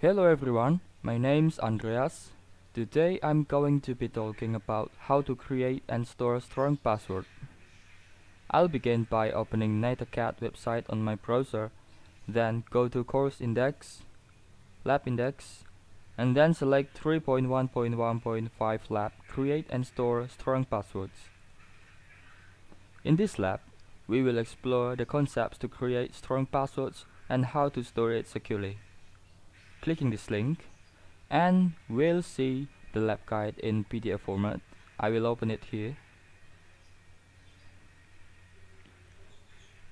Hello everyone, my name's Andreas. Today I'm going to be talking about how to create and store a strong password. I'll begin by opening NetAcad website on my browser, then go to course index, lab index, and then select 3.1.1.5 lab create and store strong passwords. In this lab, we will explore the concepts to create strong passwords and how to store it securely. Clicking this link and we'll see the lab guide in PDF format. I will open it here.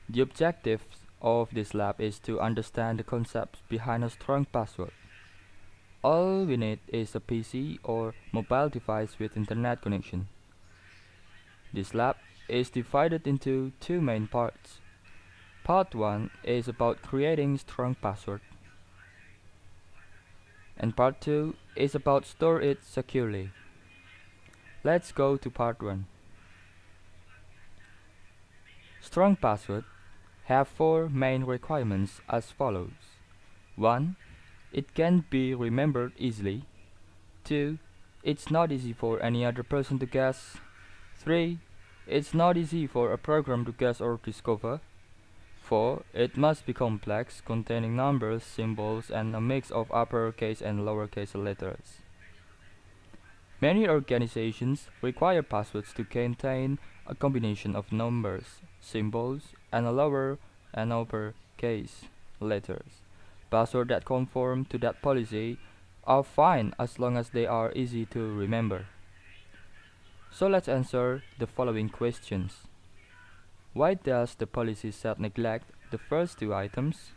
The objective of this lab is to understand the concepts behind a strong password. All we need is a PC or mobile device with internet connection. This lab is divided into two main parts. Part 1 is about creating strong password. And part 2 is about store it securely. Let's go to part 1. Strong password have four main requirements as follows. 1. It can be remembered easily. 2. It's not easy for any other person to guess. 3. It's not easy for a program to guess or discover. 4. It must be complex, containing numbers, symbols, and a mix of uppercase and lowercase letters. Many organizations require passwords to contain a combination of numbers, symbols, and a lower and uppercase letters. Passwords that conform to that policy are fine as long as they are easy to remember. So let's answer the following questions. Why does the policy set neglect the first two items?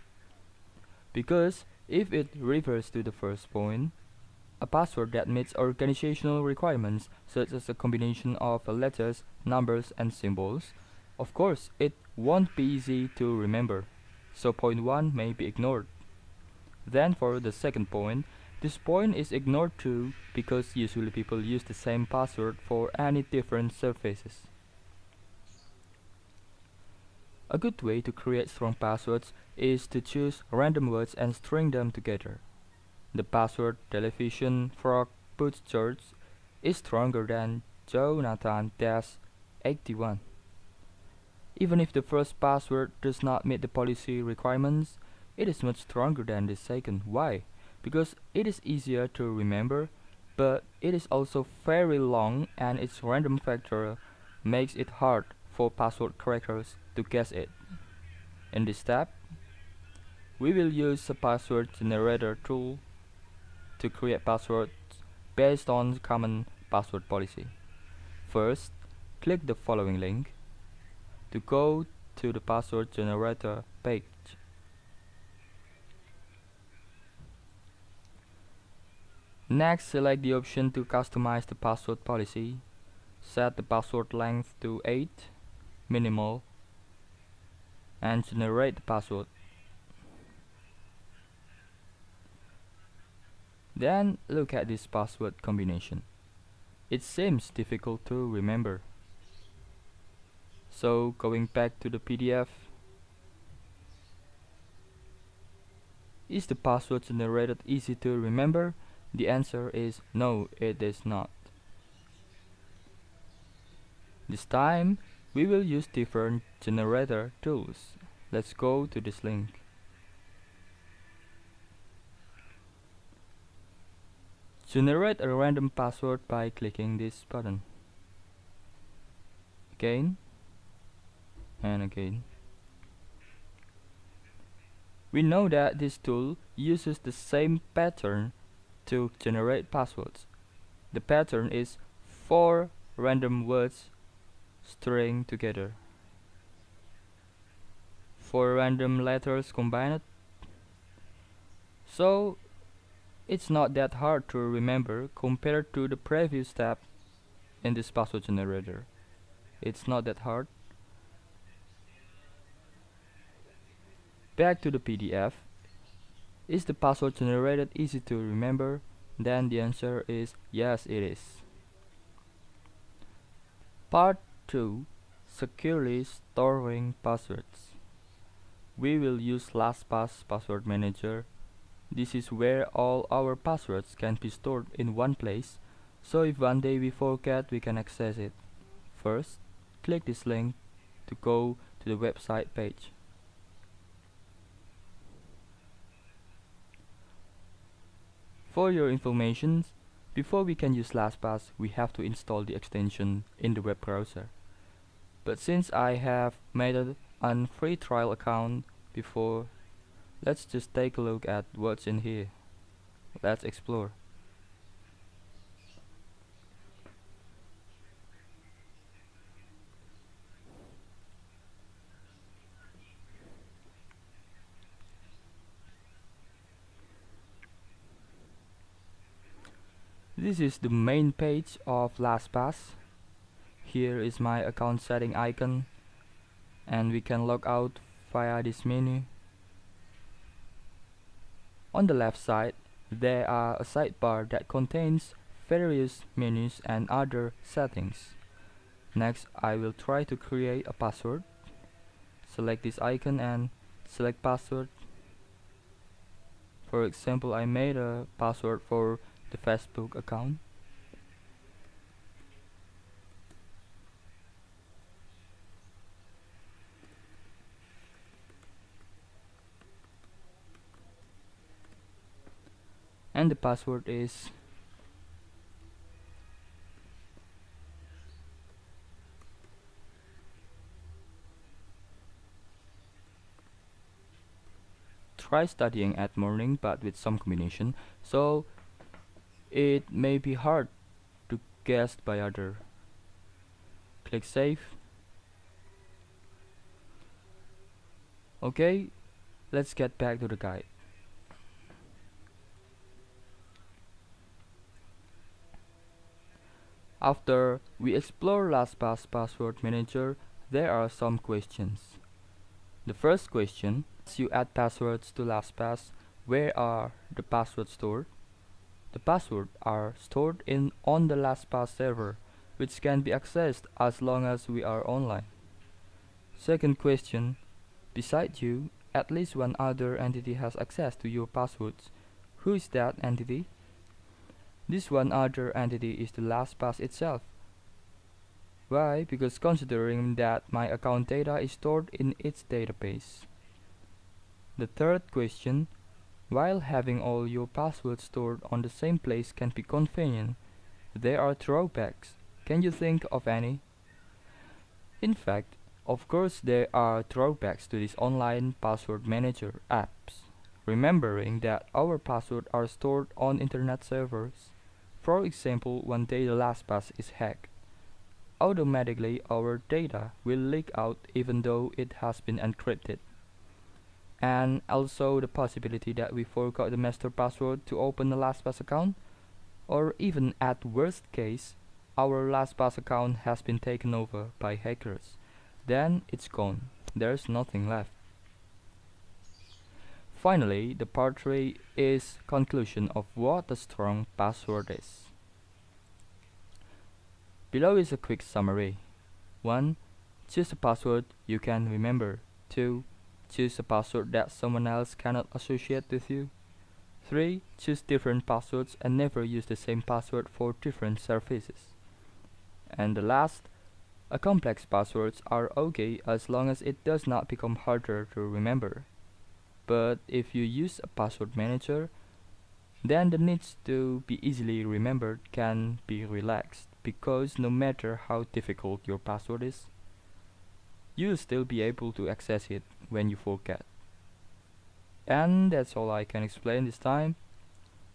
Because if it refers to the first point, a password that meets organizational requirements such as a combination of letters, numbers, and symbols, of course it won't be easy to remember, so point 1 may be ignored. Then for the second point, this point is ignored too because usually people use the same password for any different surfaces. A good way to create strong passwords is to choose random words and string them together. The password television frog boots church is stronger than Jonathan-81. Even if the first password does not meet the policy requirements, it is much stronger than the second. Why? because it is easier to remember, but it is also very long and its random factor makes it hard for password crackers to guess it. In this step, we will use a password generator tool to create passwords based on common password policy. First, click the following link to go to the password generator page. Next, select the option to customize the password policy. Set the password length to 8, minimal, and generate the password. Then look at this password combination. It seems difficult to remember. So going back to the PDF, is the password generated easy to remember? The answer is no, it is not. This time, we will use different generator tools. Let's go to this link. Generate a random password by clicking this button. Again, and again. We know that this tool uses the same pattern to generate passwords. The pattern is four random words string together. Four random letters combined. So it's not that hard to remember compared to the previous step in this password generator. It's not that hard. Back to the PDF. Is the password generated easy to remember? Then the answer is yes it is. Part 2 Securely storing passwords. We will use LastPass password manager This is where all our passwords can be stored in one place, so if one day we forget we can access it. First, click this link to go to the website page. For your information, before we can use LastPass, we have to install the extension in the web browser. But since I have made a, a free trial account before, let's just take a look at what's in here. Let's explore. This is the main page of LastPass. Here is my account setting icon and we can log out via this menu. On the left side, there are a sidebar that contains various menus and other settings. Next, I will try to create a password. Select this icon and select password. For example, I made a password for the Facebook account. And the password is try studying at morning but with some combination so it may be hard to guess by other. Click Save. Okay, let's get back to the guide. After we explore LastPass Password Manager, there are some questions. The first question, as you add passwords to LastPass, where are the passwords stored? The passwords are stored in on the LastPass server, which can be accessed as long as we are online. Second question, besides you, at least one other entity has access to your passwords. Who is that entity? This one other entity is the LastPass itself. Why? Because considering that my account data is stored in its database. The third question, while having all your passwords stored on the same place can be convenient, there are drawbacks. Can you think of any? In fact, of course there are drawbacks to this online password manager apps. Remembering that our passwords are stored on internet servers. For example, when day the LastPass is hacked. Automatically our data will leak out even though it has been encrypted. And also the possibility that we forgot the master password to open the LastPass account. Or even at worst case our LastPass account has been taken over by hackers. Then it's gone. There's nothing left finally the part 3 is conclusion of what a strong password is below is a quick summary 1 choose a password you can remember 2 Choose a password that someone else cannot associate with you. 3. Choose different passwords and never use the same password for different services. And the last, a complex passwords are okay as long as it does not become harder to remember. But if you use a password manager, then the needs to be easily remembered can be relaxed because no matter how difficult your password is, you'll still be able to access it when you forget. And that's all I can explain this time.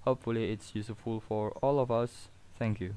Hopefully it's useful for all of us. Thank you.